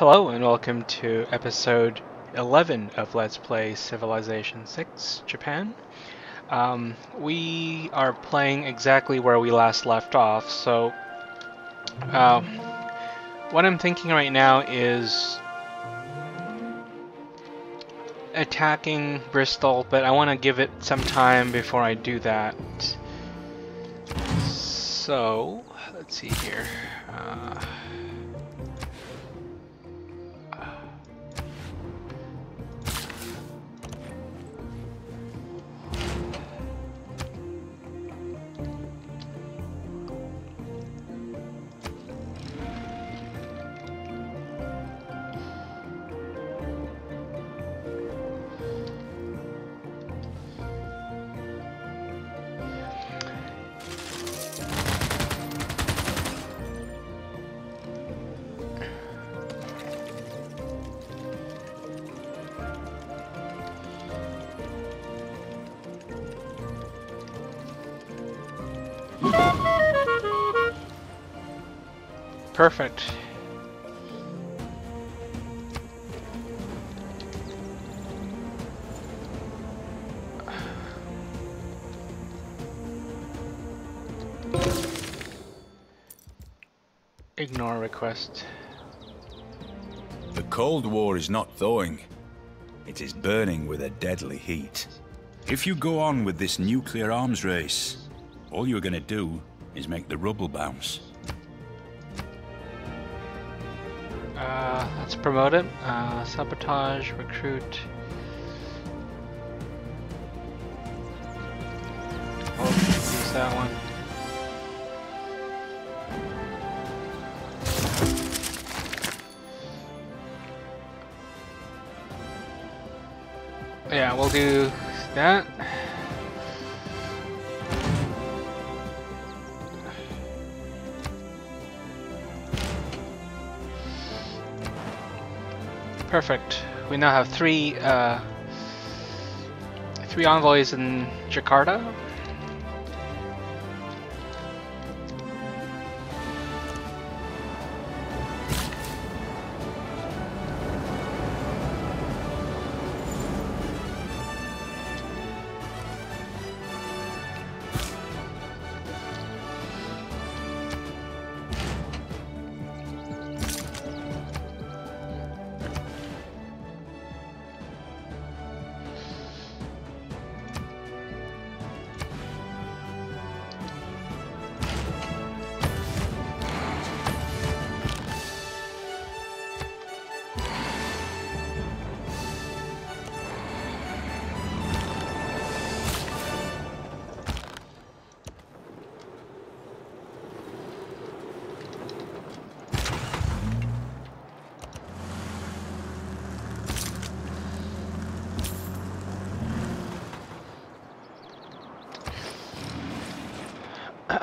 Hello and welcome to episode 11 of Let's Play Civilization 6 Japan. Um, we are playing exactly where we last left off, so uh, what I'm thinking right now is attacking Bristol, but I want to give it some time before I do that. So, let's see here. Uh, Perfect. Ignore request. The Cold War is not thawing. It is burning with a deadly heat. If you go on with this nuclear arms race, all you're gonna do is make the rubble bounce. Uh, let's promote it. Uh, sabotage, recruit. We'll use that one. Yeah, we'll do that. Perfect. We now have three uh, three envoys in Jakarta.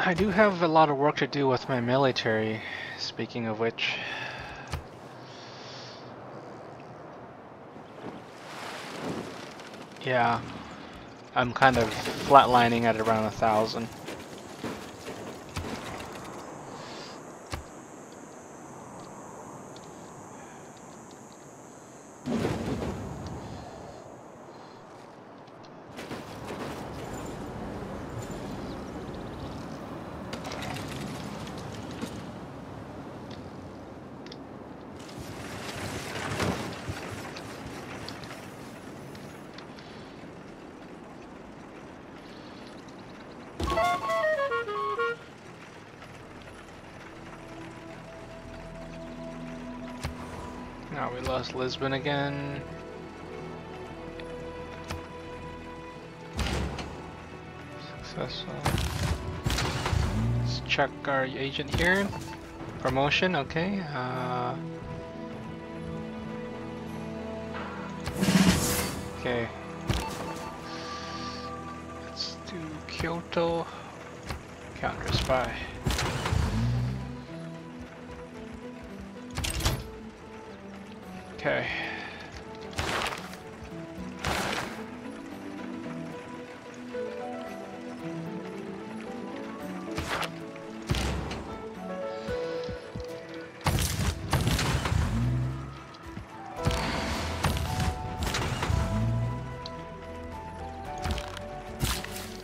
I do have a lot of work to do with my military, speaking of which. Yeah, I'm kind of flatlining at around a thousand. Lisbon again. Successful. Let's check our agent here. Promotion, okay. Uh, okay. Let's do Kyoto. Counter spy. Okay.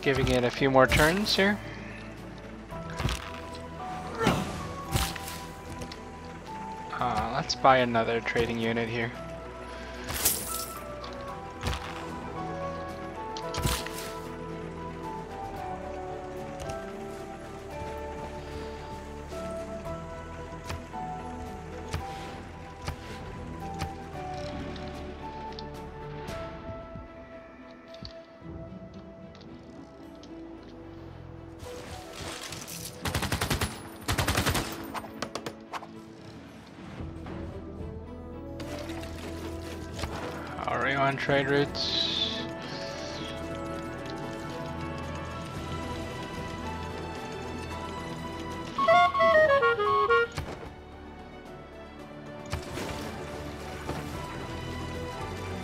Giving it a few more turns here. Buy another trading unit here. Trade routes?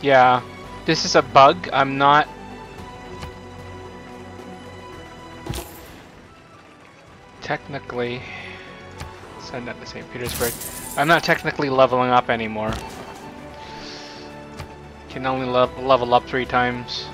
Yeah, this is a bug. I'm not. Technically, send that to St. Petersburg. I'm not technically leveling up anymore. Can only lev level up three times.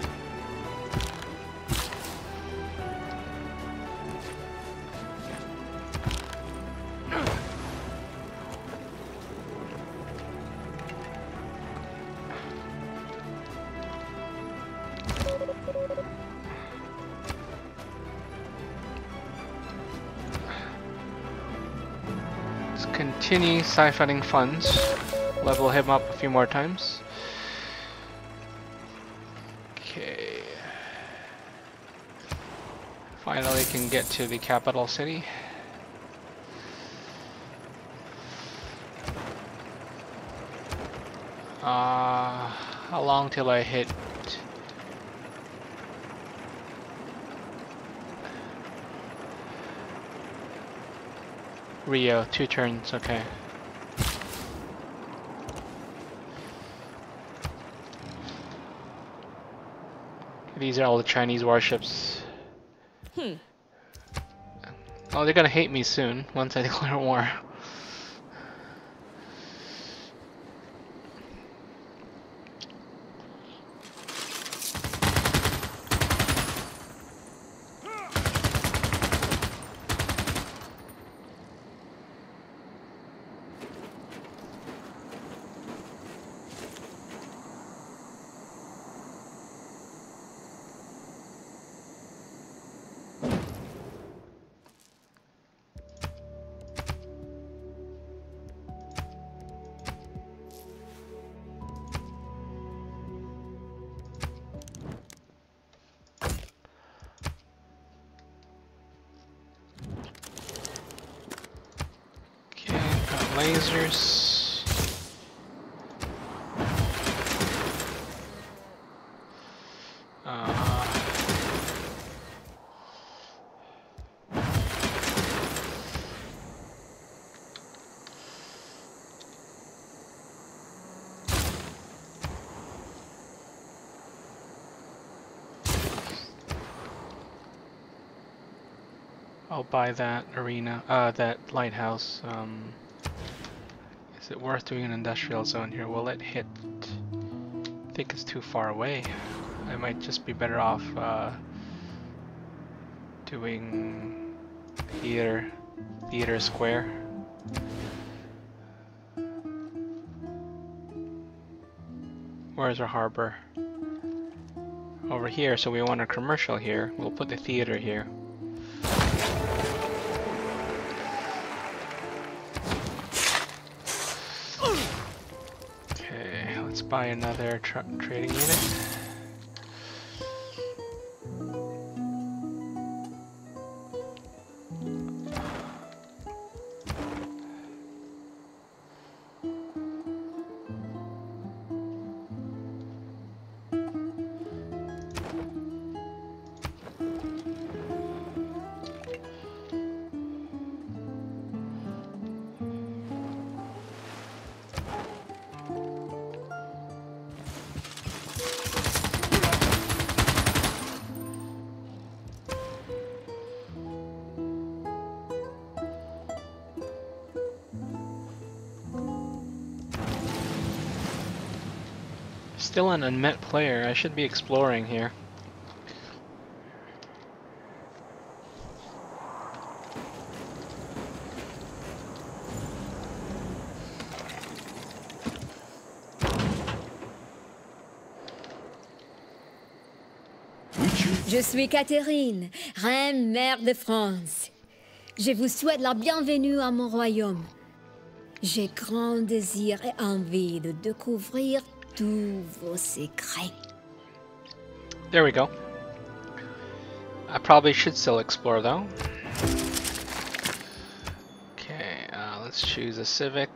Let's continue siphoning funds. Level him up a few more times. Finally can get to the capital city. Uh, how long till I hit Rio? Two turns, okay. These are all the Chinese warships. Oh, they're gonna hate me soon once I declare war. I'll buy that arena, uh, that lighthouse. Um, is it worth doing an industrial zone here? Will it hit? I think it's too far away. I might just be better off uh, doing theater, theater square. Where's our harbor? Over here, so we want a commercial here. We'll put the theater here. Buy another tra trading unit. Still an unmet player, I should be exploring here. Je suis Catherine, reine mère de France. Je vous souhaite la bienvenue à mon royaume. J'ai grand désir et envie de découvrir There we go. I probably should still explore though. Okay, uh, let's choose a civic.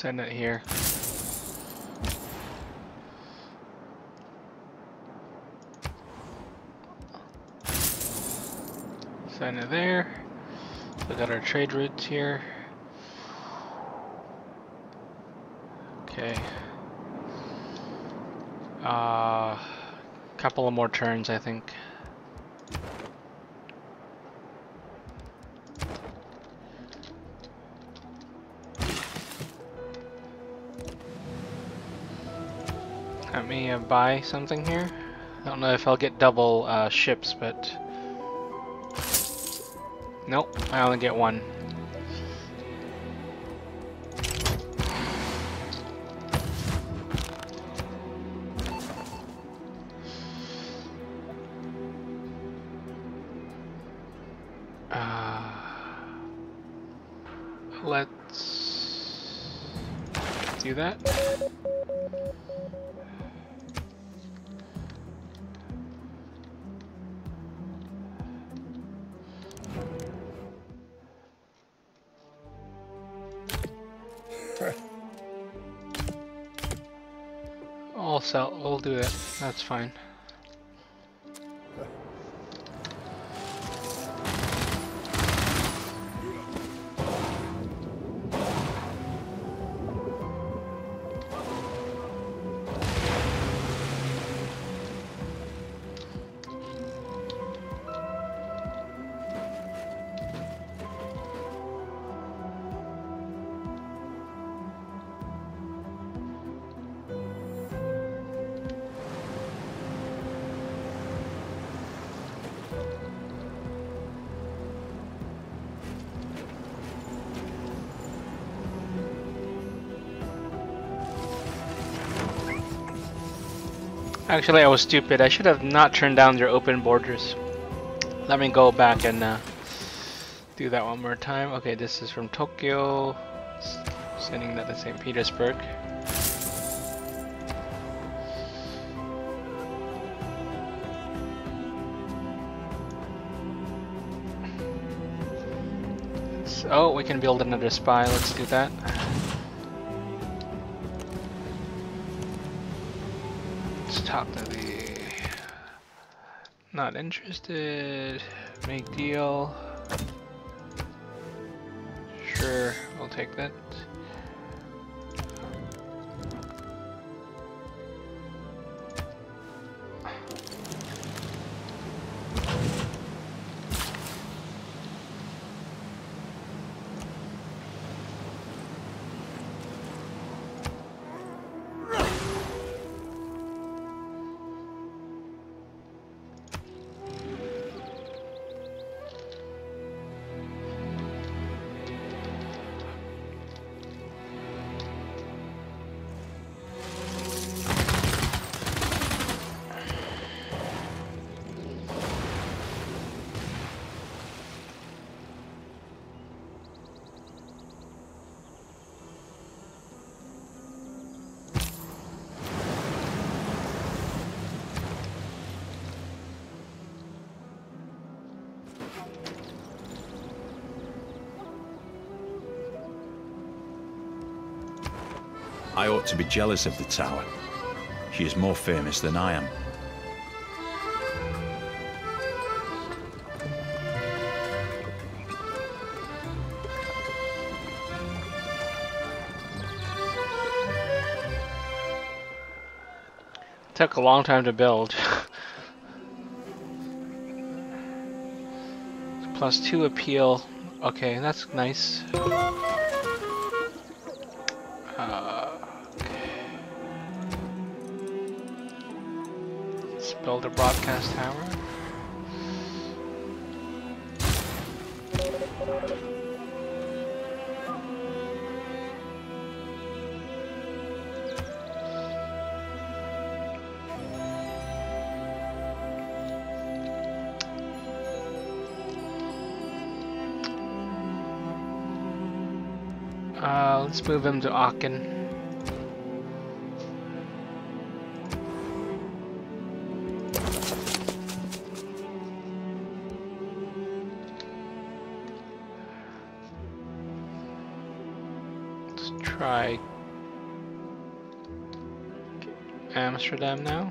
Send it here. Send it there. We got our trade routes here. Okay. Uh, couple of more turns, I think. Buy something here. I don't know if I'll get double uh, ships, but nope, I only get one. Do that. That's fine. Actually, I was stupid. I should have not turned down their open borders. Let me go back and uh, do that one more time. Okay, this is from Tokyo. Sending that to St. Petersburg. So, oh, we can build another spy. Let's do that. Not interested. Make deal. Sure, I'll take that. I ought to be jealous of the tower. She is more famous than I am. Took a long time to build. Plus two appeal. Okay, that's nice. Broadcast tower. Uh, let's move him to Aachen. Amsterdam now.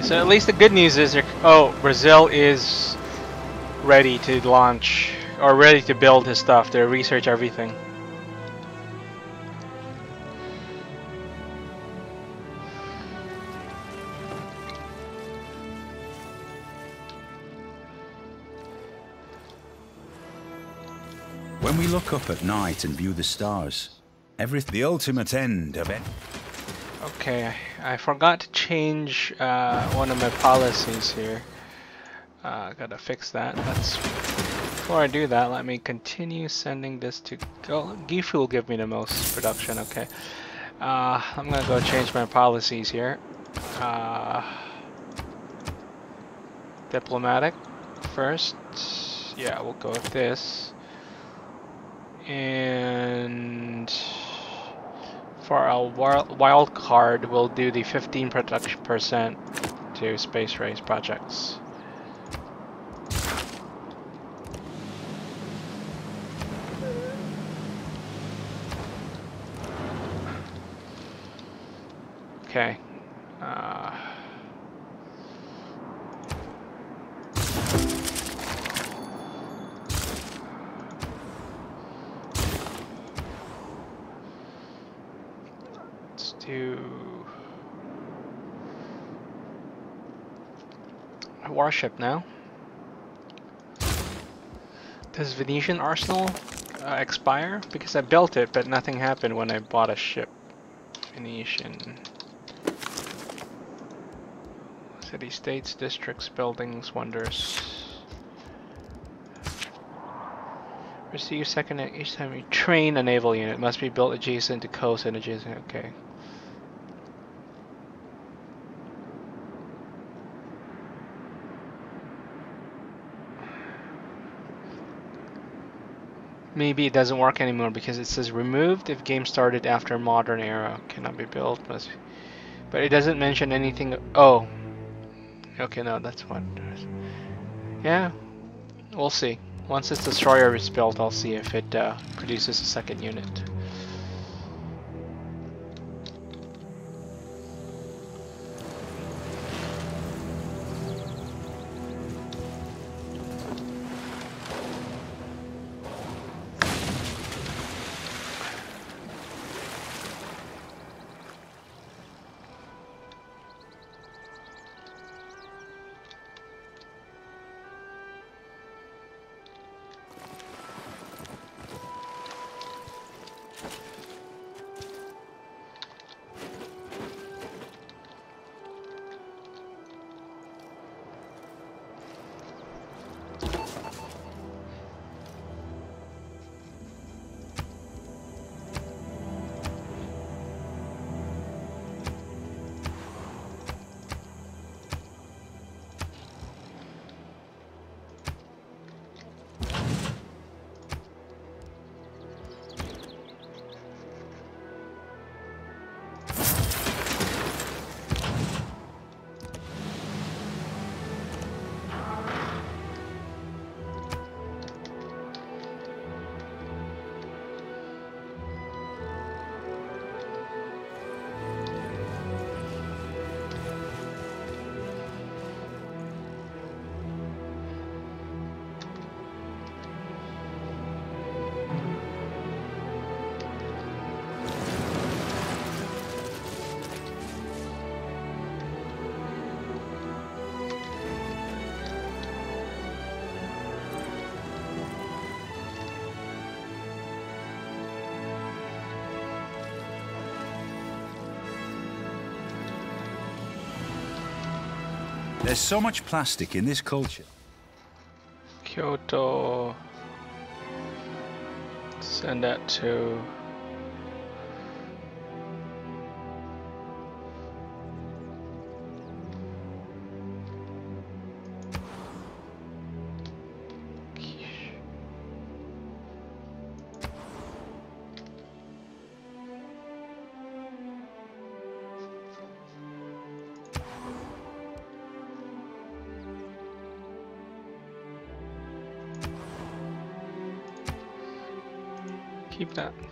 Okay, so at least the good news is, they're- oh, Brazil is ready to launch or ready to build his stuff. They research everything. When we look up at night and view the stars, every the ultimate end of it. Okay, I forgot to change uh, one of my policies here. Uh, gotta fix that. Before I do that, let me continue sending this to go. Gifu will give me the most production. Okay. Uh, I'm gonna go change my policies here. Uh, diplomatic first. Yeah, we'll go with this. And for our wild, card, we'll do the 15 production percent to space race projects. Okay. Uh, let's do a warship now. Does Venetian Arsenal uh, expire? Because I built it, but nothing happened when I bought a ship. Venetian. City states, districts, buildings, wonders. Receive second each time you train a naval unit. Must be built adjacent to coast and adjacent. Okay. Maybe it doesn't work anymore because it says removed if game started after modern era. Cannot be built. Must. But it doesn't mention anything. Oh. Okay, no, that's what. Yeah, we'll see. Once this destroyer is built, I'll see if it uh, produces a second unit. There's so much plastic in this culture. Kyoto. Send that to.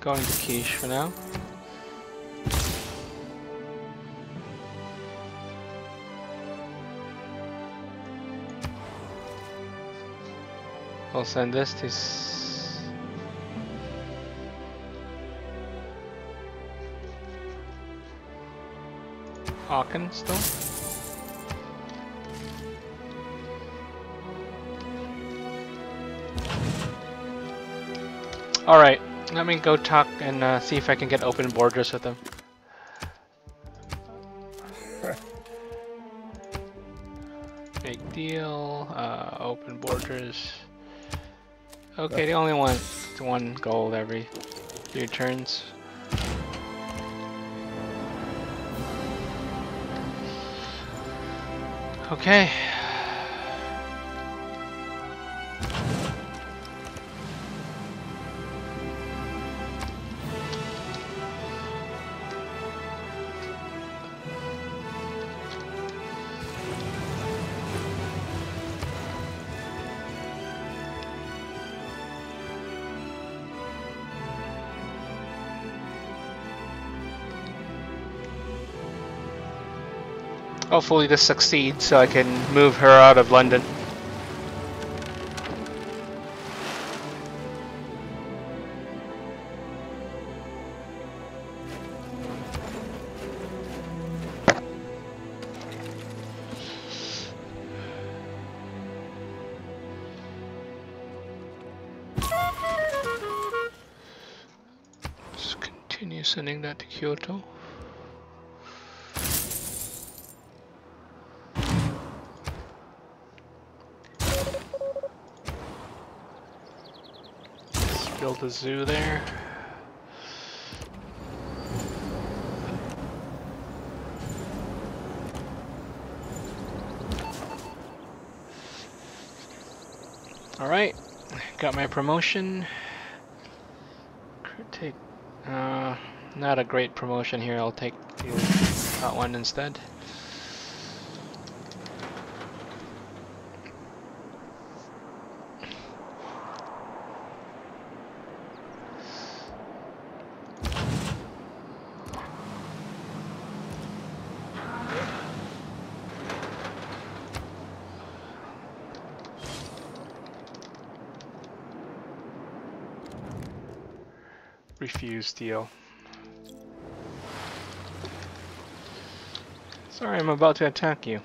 Going to Quiche for now. I'll send this to Aachen still. Alright, let me go talk and uh, see if I can get open borders with them. Big deal, uh, open borders. Okay, they only want one gold every few turns. Okay. Hopefully this succeeds so I can move her out of London. Continue sending that to Kyoto. Build a zoo there. Alright, got my promotion. Take, uh, not a great promotion here, I'll take the, that one instead. Deal. Sorry, I'm about to attack you.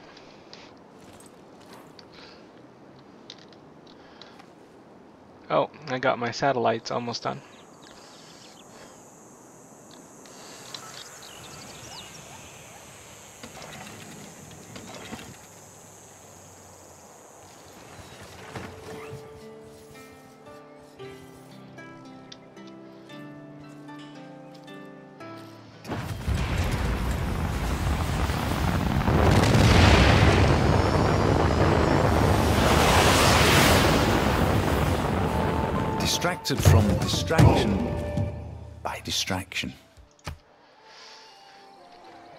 Oh, I got my satellites almost done. Distraction by distraction.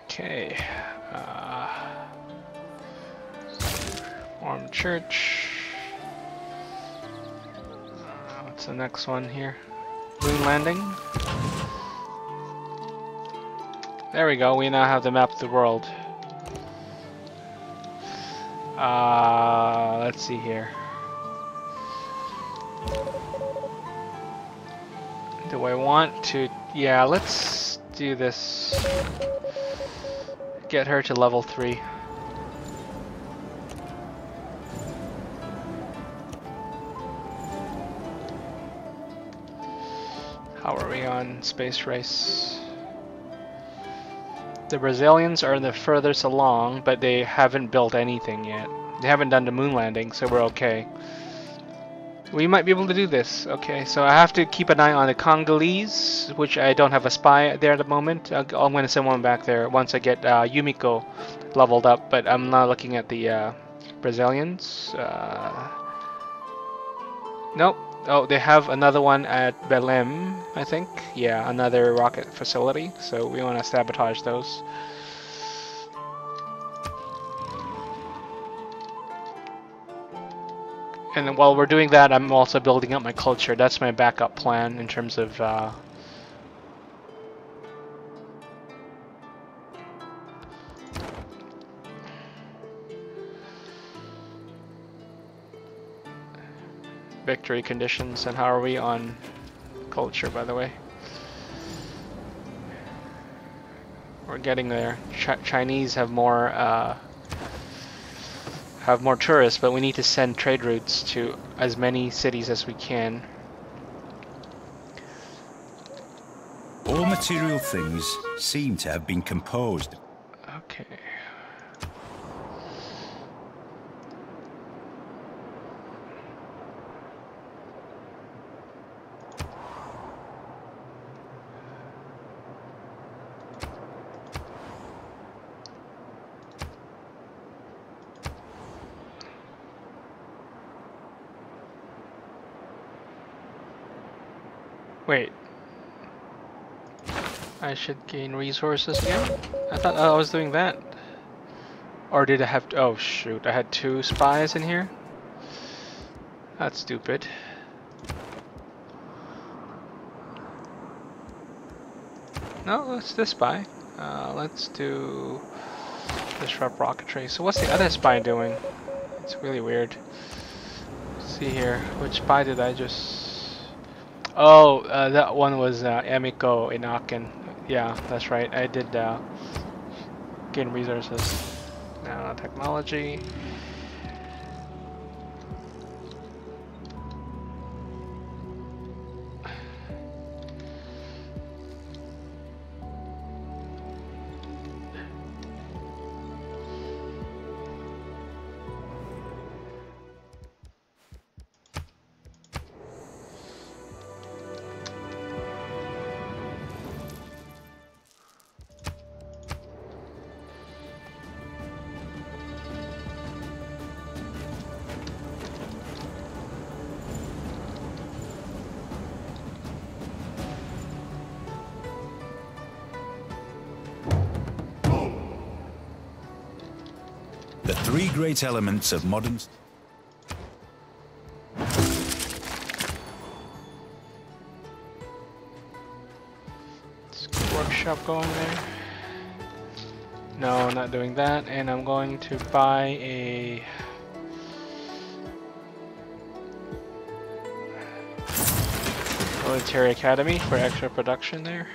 Okay. Uh, church. Uh, what's the next one here? Moon landing. There we go. We now have the map of the world. Uh, let's see here. I want to? Yeah, let's do this. Get her to level 3. How are we on space race? The Brazilians are the furthest along, but they haven't built anything yet. They haven't done the moon landing, so we're okay. We might be able to do this. Okay, so I have to keep an eye on the Congolese, which I don't have a spy there at the moment. i am going to send one back there once I get uh, Yumiko leveled up, but I'm not looking at the uh, Brazilians. Uh, nope. Oh, they have another one at Belém, I think. Yeah, another rocket facility, so we want to sabotage those. And while we're doing that, I'm also building up my culture. That's my backup plan in terms of uh, victory conditions. And how are we on culture, by the way? We're getting there. Ch Chinese have more uh, have more tourists, but we need to send trade routes to as many cities as we can. All material things seem to have been composed. Okay. Wait. I should gain resources again? I thought I was doing that. Or did I have to, oh shoot, I had two spies in here? That's stupid. No, let's this spy. Uh, let's do disrupt rocketry. So what's the other spy doing? It's really weird. Let's see here, which spy did I just Oh, uh, that one was uh, Emiko in Aachen. Yeah, that's right. I did uh, gain resources. Now technology. Great elements of modern... workshop going there. No, not doing that. And I'm going to buy a... Military Academy for extra production there.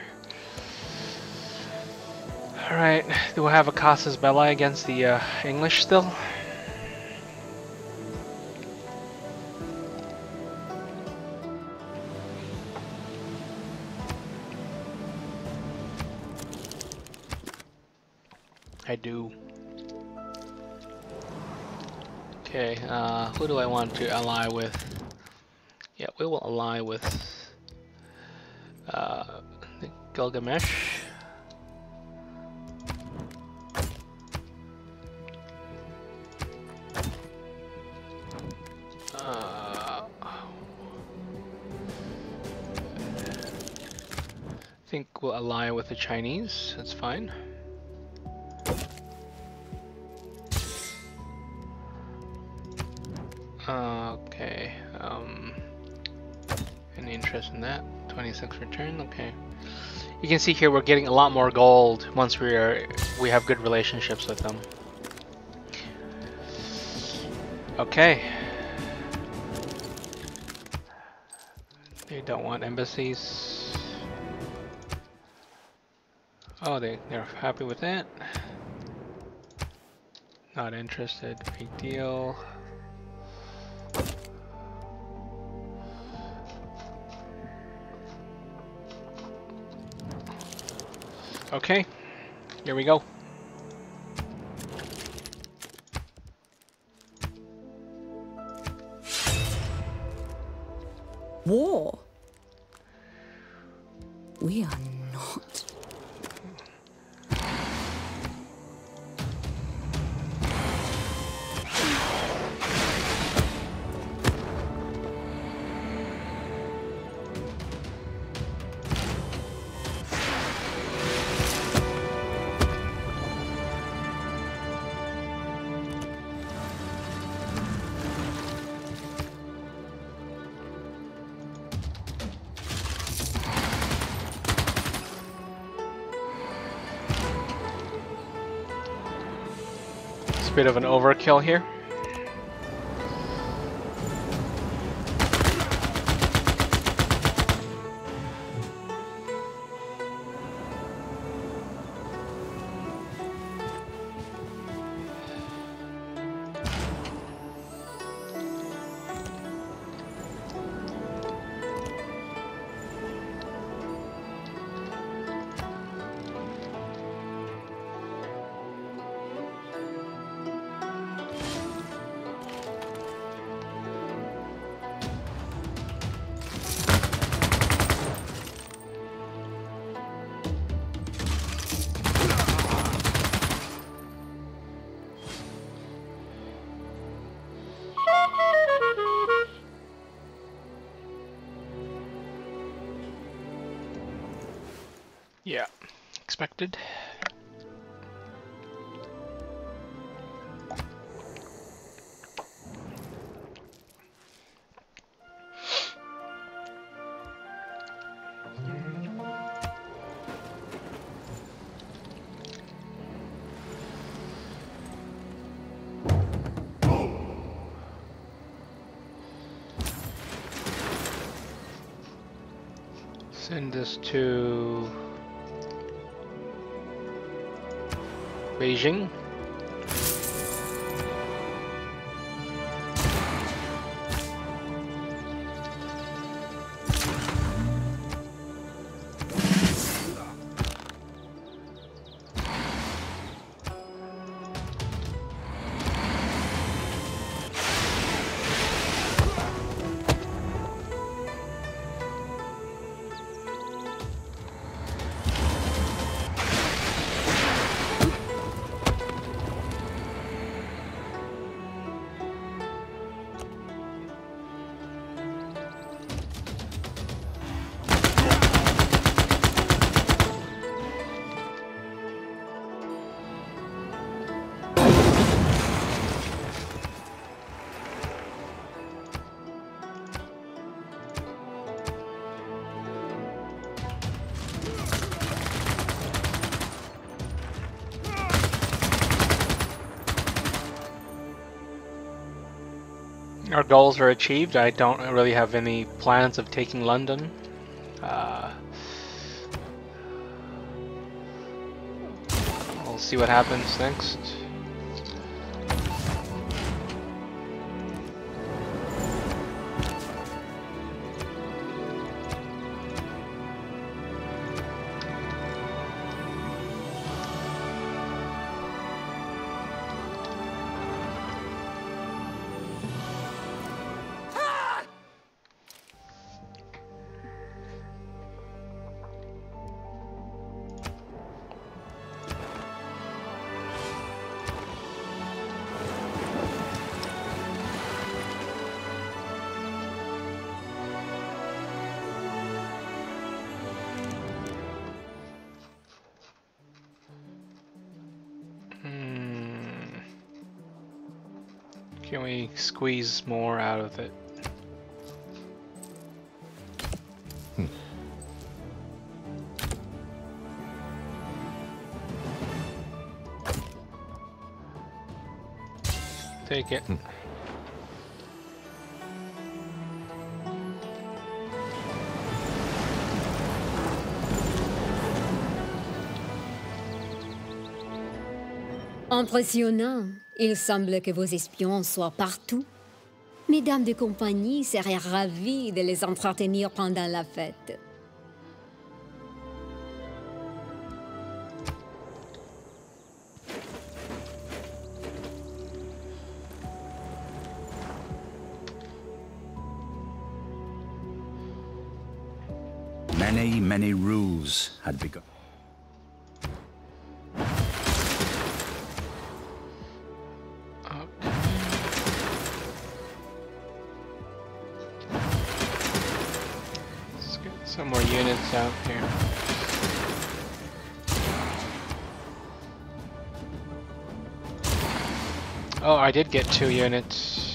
Alright, do we have a Casus Belli against the uh, English still? Who do I want to ally with? Yeah, we will ally with uh, Gilgamesh. I think we'll ally with the Chinese. That's fine. 26 return. Okay. You can see here we're getting a lot more gold once we are we have good relationships with them. Okay. They don't want embassies. Oh, they, they're happy with that. Not interested, big deal. Okay. Here we go. War? We are not. Bit of an overkill here. Send this to Beijing. Our goals are achieved. I don't really have any plans of taking London. Uh, we'll see what happens next. Squeeze more out of it? Hmm. Take it. Hmm. Impressionnant. Il semble que vos espions soient partout. Mesdames de compagnie seraient ravies de les entretenir pendant la fête. Many, many rules had begun. I did get two units.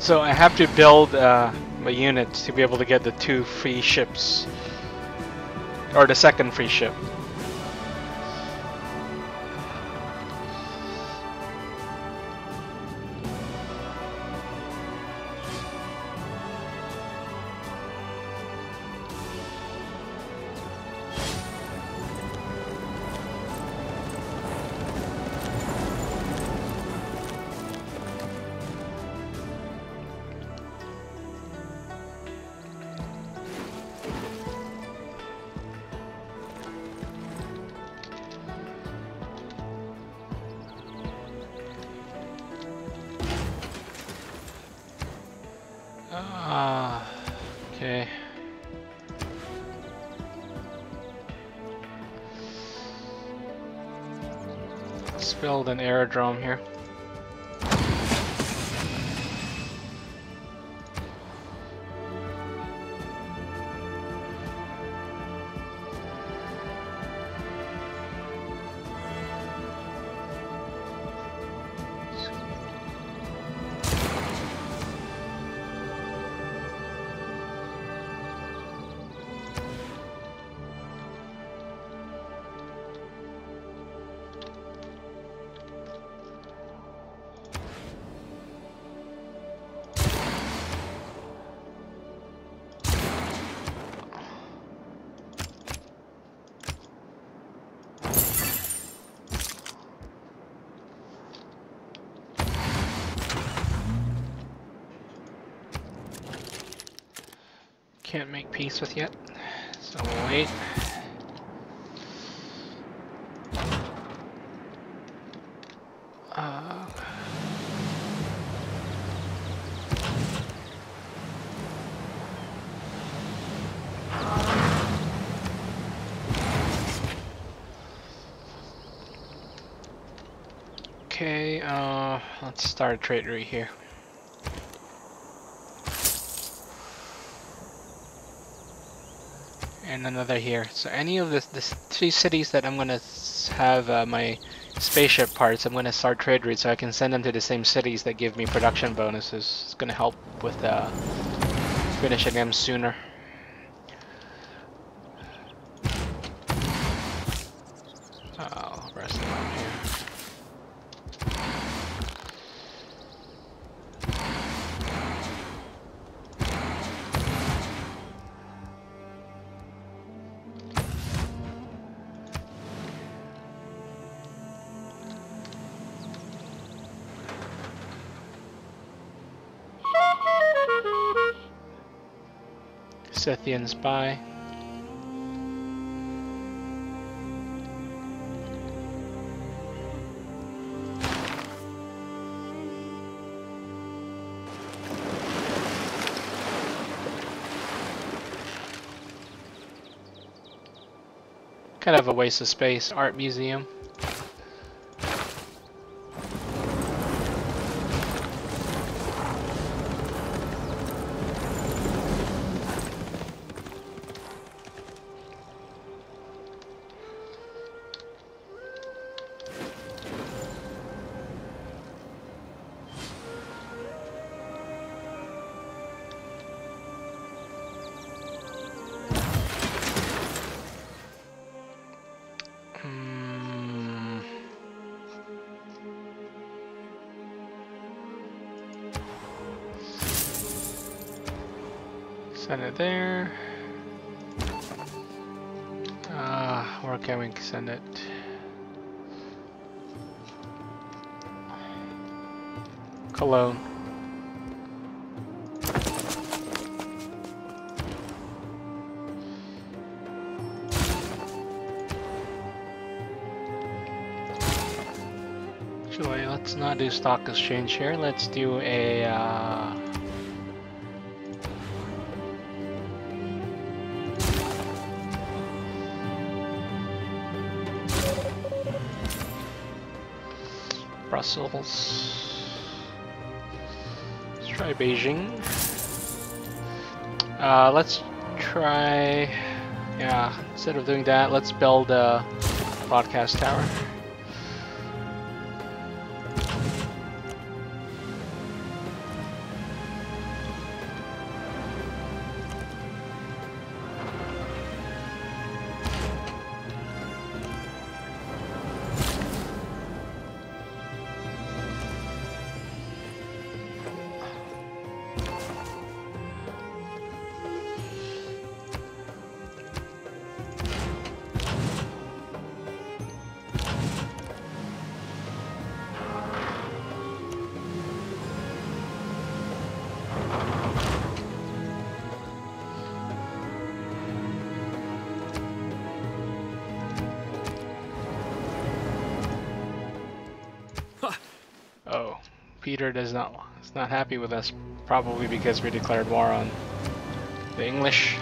So I have to build uh, my units to be able to get the two free ships. Or the second free ship. Build an aerodrome here. Can't make peace with yet, so we'll wait. Uh, okay, uh, let's start a trade right here. And another here. So any of the, the three cities that I'm gonna have uh, my spaceship parts, I'm gonna start trade routes so I can send them to the same cities that give me production bonuses. It's gonna help with uh, finishing them sooner. Scythian spy. Kind of a waste of space. Art museum. Send it there. Uh, where can we send it? Cologne. Actually, let's not do stock exchange here. Let's do a. Uh, Brussels. Let's try Beijing. Uh, let's try. Yeah, instead of doing that, let's build a broadcast tower. Peter does not is not happy with us, probably because we declared war on the English.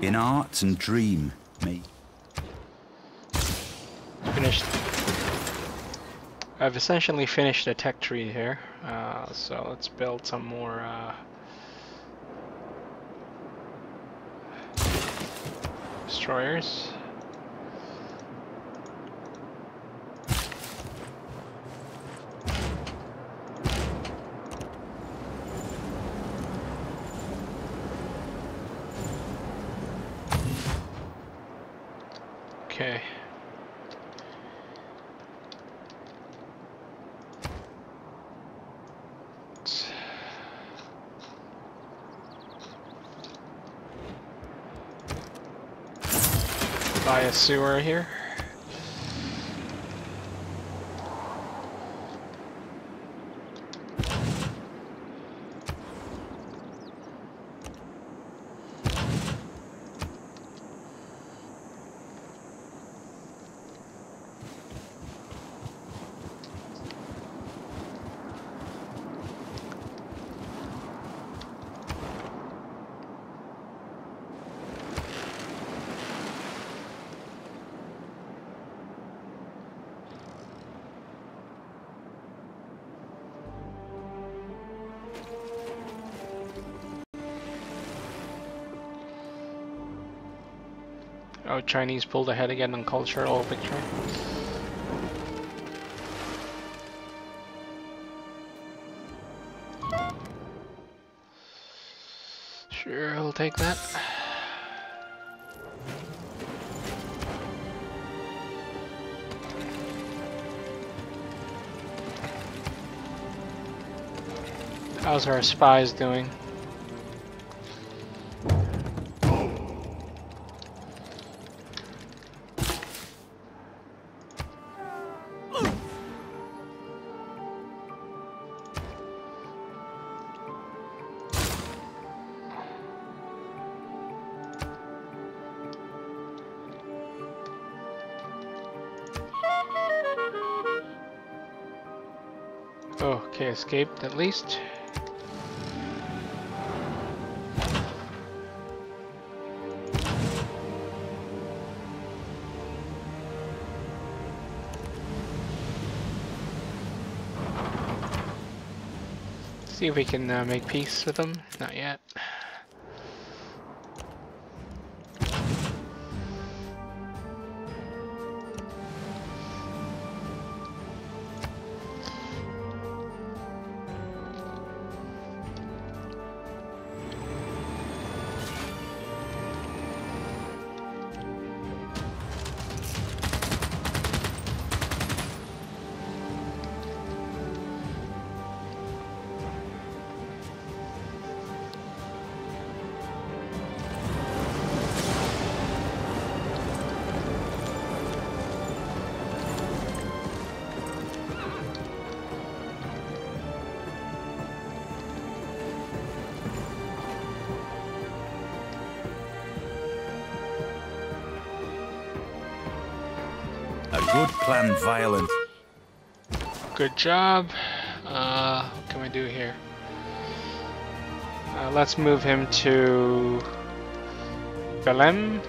In art and dream, me. Finished. I've essentially finished the tech tree here, uh, so let's build some more uh, destroyers. Okay. Let's- Buy a sewer here. Chinese pulled ahead again on cultural victory. Sure, I'll take that. How's our spies doing? Escaped at least. See if we can uh, make peace with them. Not yet. Good plan, violent. Good job. Uh, what can we do here? Uh, let's move him to Belém.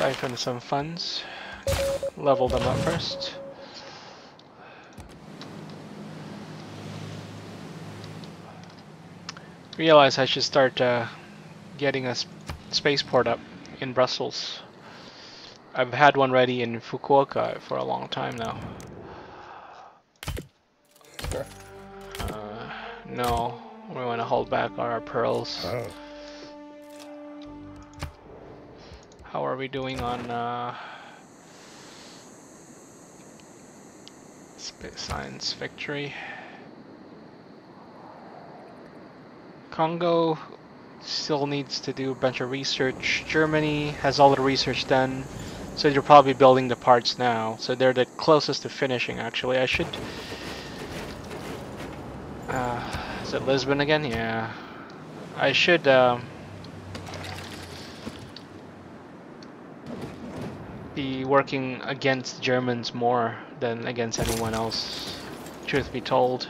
Siphon some funds. Level them up first. Realize I should start uh, getting a sp spaceport up in Brussels. I've had one ready in Fukuoka for a long time now. Uh, no, we want to hold back our pearls. Oh. How are we doing on uh, sp- science victory? Congo still needs to do a bunch of research. Germany has all the research done, so they're probably building the parts now. So they're the closest to finishing. Actually, I should. Uh, is it Lisbon again? Yeah. I should. Um, be working against Germans more than against anyone else, truth be told.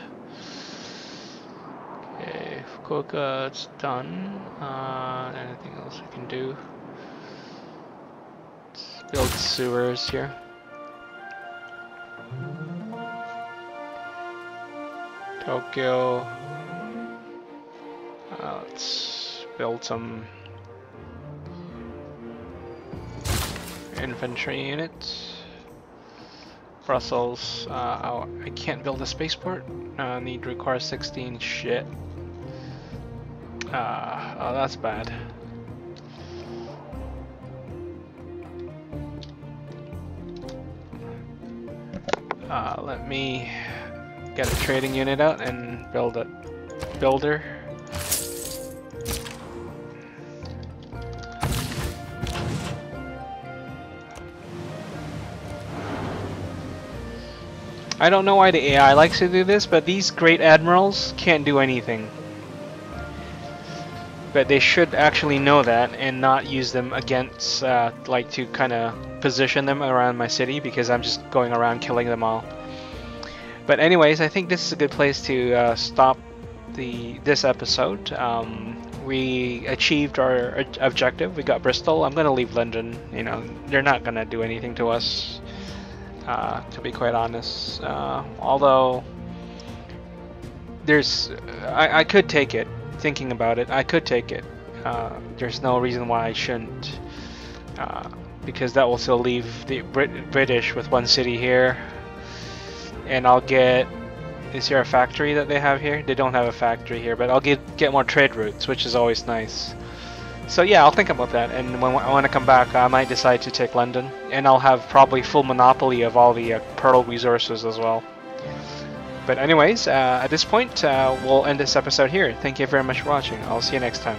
Okay, Fukuoka, it's done. Uh, anything else we can do? Let's build sewers here. Tokyo. Uh, let's build some infantry units. Brussels. Uh, oh, I can't build a spaceport. Uh, need require 16. Shit. Uh, oh, that's bad. Uh, let me get a trading unit out and build a builder. I don't know why the AI likes to do this, but these great admirals can't do anything. But they should actually know that and not use them against, uh, like to kind of position them around my city because I'm just going around killing them all. But anyways, I think this is a good place to uh, stop the this episode. Um, we achieved our objective. We got Bristol. I'm gonna leave London. You know, they're not gonna do anything to us. Uh, to be quite honest, uh, although there's, I, I could take it. Thinking about it, I could take it. Uh, there's no reason why I shouldn't, uh, because that will still leave the Brit British with one city here, and I'll get is there a factory that they have here? They don't have a factory here, but I'll get get more trade routes, which is always nice. So yeah, I'll think about that, and when I want to come back, I might decide to take London, and I'll have probably full monopoly of all the uh, pearl resources as well. But anyways, uh, at this point, uh, we'll end this episode here. Thank you very much for watching. I'll see you next time.